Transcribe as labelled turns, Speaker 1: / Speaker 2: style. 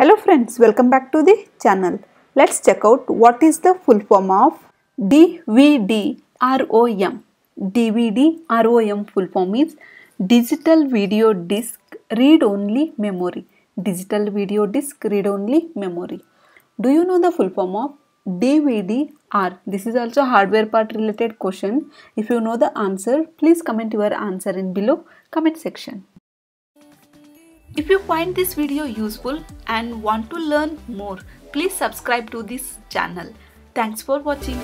Speaker 1: Hello friends, welcome back to the channel. Let's check out what is the full form of DVD-ROM. DVD-ROM full form is Digital Video Disc Read Only Memory. Digital Video Disc Read Only Memory. Do you know the full form of DVD-R? This is also hardware part related question. If you know the answer, please comment your answer in below comment section. If you find this video useful and want to learn more, please subscribe to this channel. Thanks for watching.